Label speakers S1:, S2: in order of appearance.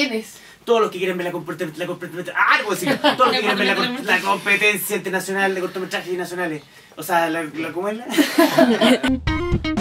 S1: ¿Y quiénes?
S2: Todos los que quieren ver la competencia, la competencia, ah, puedo decirlo. Todos los que quieren ver la, com- la competencia internacional de cortometrajes nacionales. O sea, la, la, ¿cómo es la?